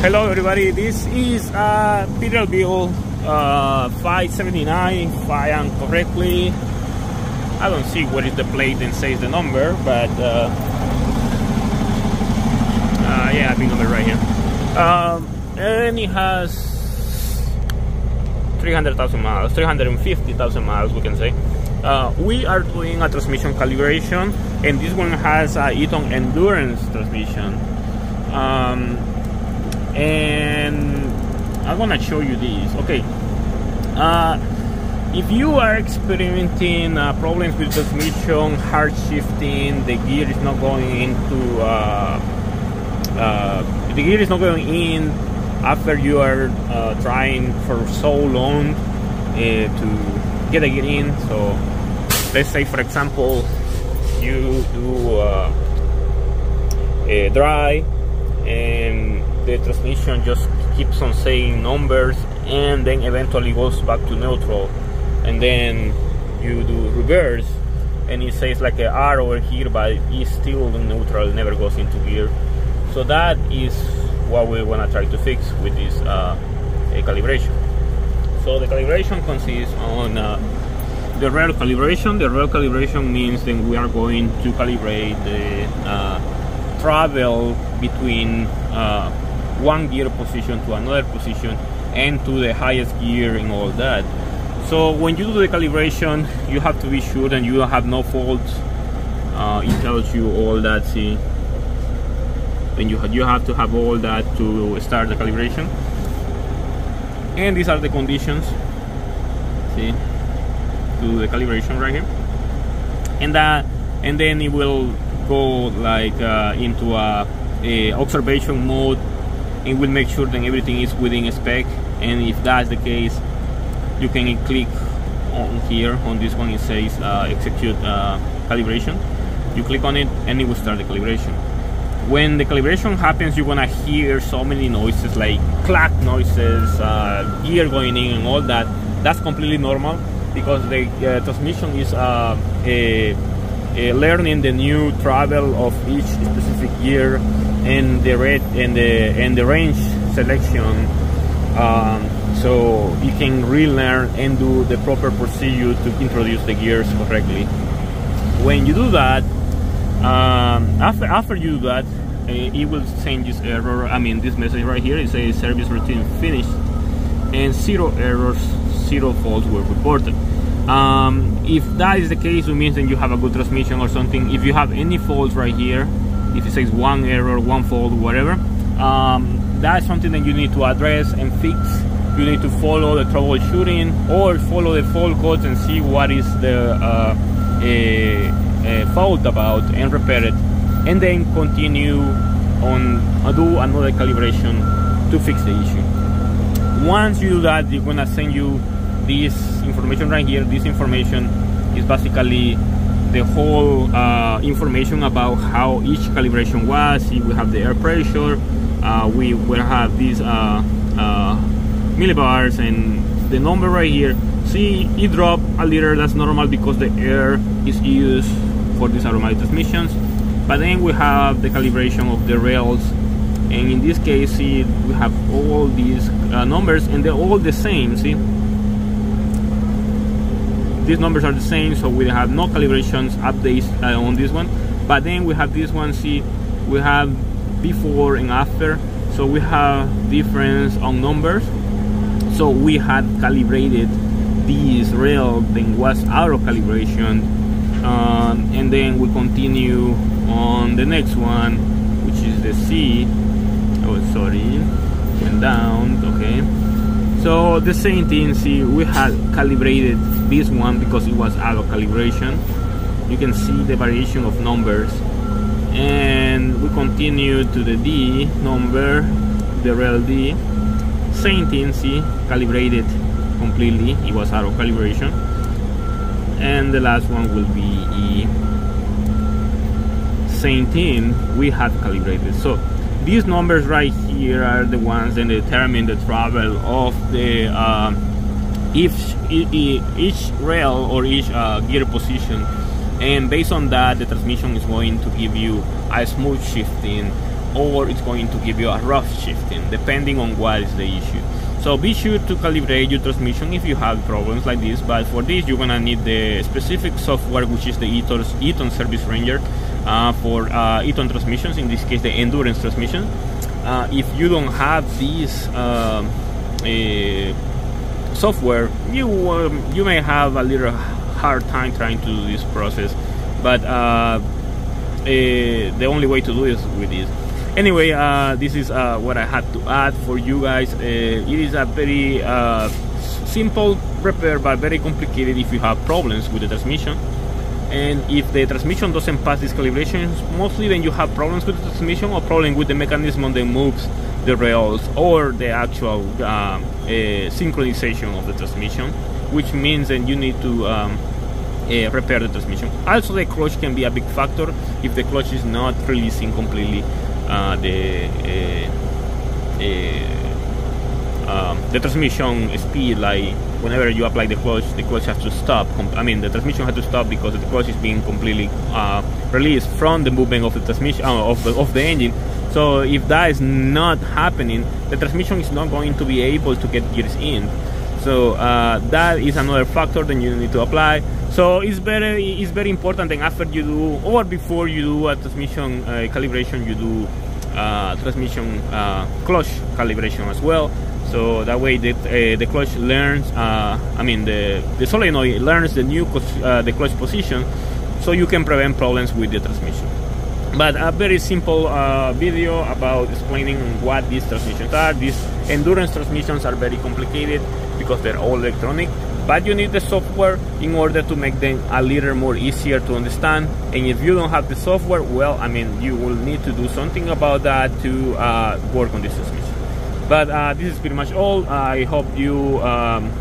Hello everybody, this is uh, Peterbilt uh, 579 if I am correctly. I don't see what is the plate and says the number, but uh, uh, yeah, I think number right here. Um, and it has 300,000 miles, 350,000 miles we can say. Uh, we are doing a transmission calibration and this one has a Eaton Endurant transmission. Um, I'm gonna show you this. Okay, uh, if you are experiencing uh, problems with transmission, hard shifting, the gear is not going into, uh, uh the gear is not going in after you are uh, trying for so long uh, to get a gear in. So let's say, for example, you do a dry and the transmission just keeps on saying numbers and then eventually goes back to neutral. And then you do reverse and it says like a R over here but it's still neutral never goes into gear. So that is what we want to try to fix with this uh, calibration. So the calibration consists on uh, the rail calibration. The rail calibration means that we are going to calibrate the uh, travel between uh, one gear position to another position and to the highest gear and all that. So when you do the calibration, you have to be sure that you have no faults. Uh, it tells you all that. See, then you you have to have all that to start the calibration. And these are the conditions. See, do the calibration right here, and that, and then it will go like uh, into a, a observation mode it will make sure that everything is within spec and if that's the case you can click on here on this one it says uh, execute uh, calibration. You click on it and it will start the calibration. When the calibration happens you're gonna hear so many noises like clack noises uh, gear going in and all that. That's completely normal because the uh, transmission is uh, a, a learning the new travel of each specific gear and the and the and the range selection. Um, so you can relearn and do the proper procedure to introduce the gears correctly. When you do that um, after after you do that uh, it will send this error I mean this message right here. It says service routine finished and zero errors zero faults were reported um, if that is the case it means that you have a good transmission or something if you have any faults right here if it says one error, one fault, whatever, um, that's something that you need to address and fix. You need to follow the troubleshooting or follow the fault codes and see what is the uh, a, a fault about and repair it, and then continue on uh, do another calibration to fix the issue. Once you do that, they're gonna send you this information right here. This information is basically the whole uh, information about how each calibration was. See we have the air pressure. Uh, we will have these uh, uh, millibars and the number right here. See, it dropped a little. That's normal because the air is used for these automatic transmissions. But then we have the calibration of the rails, and in this case, see, we have all these uh, numbers, and they're all the same. See these numbers are the same so we have no calibrations updates uh, on this one. But then we have this one see we have before and after. So we have difference on numbers. So we had calibrated this rail then was out of calibration um, and then we continue on the next one which is the C. Oh sorry. Went down. Okay so the same thing see we had calibrated this one because it was out of calibration. You can see the variation of numbers. And we continue to the D number the real D. Same thing see calibrated completely. It was out of calibration. And the last one will be E. Same thing we had calibrated. So these numbers right here are the ones that determine the travel of the uh, each, each rail or each uh, gear position. And based on that the transmission is going to give you a smooth shifting or it's going to give you a rough shifting depending on what is the issue. So be sure to calibrate your transmission if you have problems like this but for this you're gonna need the specific software which is the Eaton, Eaton Service Ranger uh, for uh, Eaton transmissions in this case the Endurant transmission uh, if you don't have this um, software you um, you may have a little hard time trying to do this process but uh, the only way to do is with this. Anyway uh, this is uh, what I had to add for you guys. Uh, it is a very uh, simple repair but very complicated if you have problems with the transmission and if the transmission doesn't pass this calibration mostly then you have problems with the transmission or problem with the mechanism that moves the rails or the actual uh, synchronization of the transmission which means that you need to um, uh, repair the transmission. Also, the clutch can be a big factor if the clutch is not releasing completely uh, the uh, uh, um, the transmission speed. Like whenever you apply the clutch, the clutch has to stop. I mean, the transmission has to stop because the clutch is being completely uh, released from the movement of the transmission uh, of the, of the engine. So if that is not happening, the transmission is not going to be able to get gears in. So uh, that is another factor that you need to apply. So it's very it's very important that after you do or before you do a transmission uh, calibration, you do uh, transmission uh, clutch calibration as well. So that way the, uh, the clutch learns, uh, I mean the, the solenoid learns the new uh, the clutch position, so you can prevent problems with the transmission. But a very simple video about explaining what these transmissions are. These Endurant transmissions are very complicated because they're all electronic but you need the software in order to make them a little more easier to understand and if you don't have the software well i mean you will need to do something about that to uh, work on this transmission but uh, this is pretty much all. I hope you um,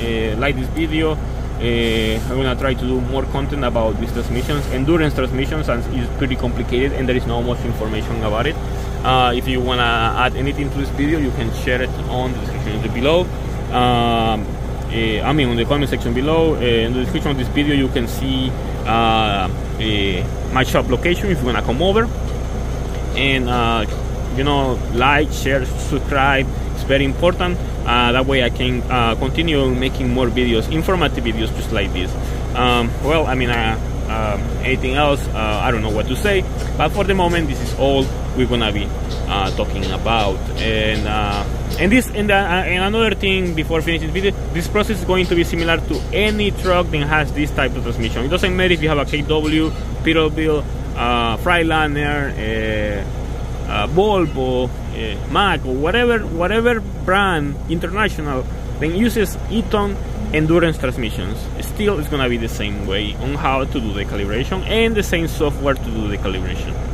uh, like this video. Uh, I'm gonna try to do more content about these transmissions Endurant transmissions and it's pretty complicated and there is not much information about it. Uh, if you wanna add anything to this video you can share it on the description below. Um, uh, I mean on the comment section below. In the description of this video you can see my shop location if you wanna come over. And you know like share subscribe. It's very important. Uh, that way I can uh, continue making more videos informative videos just like this. Um, well I mean uh, um, anything else? I don't know what to say but for the moment this is all we're gonna be talking about. And and this and, uh, and another thing before finishing the video, this process is going to be similar to any truck that has this type of transmission. It doesn't matter if you have a KW, Peterbilt, uh, Freightliner, uh, Volvo, uh, Mack, or whatever whatever brand international then uses Eaton Endurant transmissions. Still, it's gonna be the same way on how to do the calibration and the same software to do the calibration.